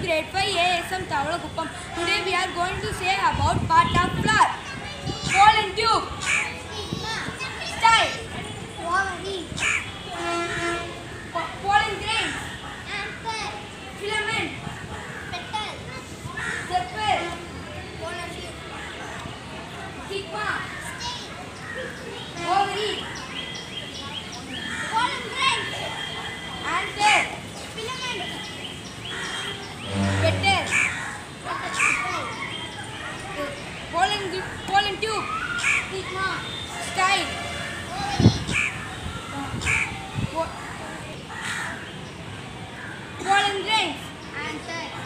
from grade 5 ASM Tavalakuppam. Today we are going to say about part of flower. Pollen tube. Style. Pollen grains. Filament. Sepal. Stigma. Style Ball and rings. Answer.